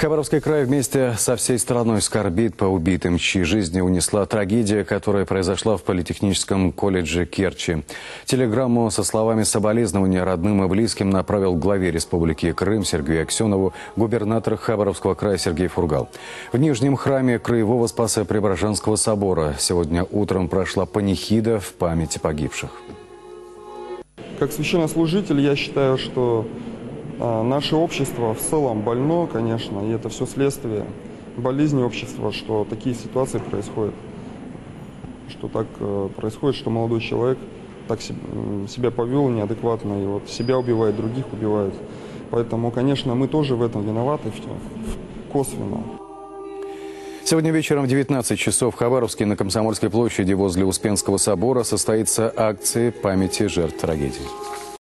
Хабаровский край вместе со всей страной скорбит по убитым, чьи жизни унесла трагедия, которая произошла в Политехническом колледже Керчи. Телеграмму со словами соболезнования родным и близким направил главе Республики Крым Сергею Аксенову губернатор Хабаровского края Сергей Фургал. В Нижнем храме Краевого Спаса Преображенского собора сегодня утром прошла панихида в памяти погибших. Как священнослужитель я считаю, что а, наше общество в целом больно, конечно, и это все следствие болезни общества, что такие ситуации происходят. Что так э, происходит, что молодой человек так себя повел неадекватно, и вот себя убивает, других убивает. Поэтому, конечно, мы тоже в этом виноваты, косвенно. Сегодня вечером в 19 часов в Хабаровске на Комсомольской площади возле Успенского собора состоится акция памяти жертв трагедии.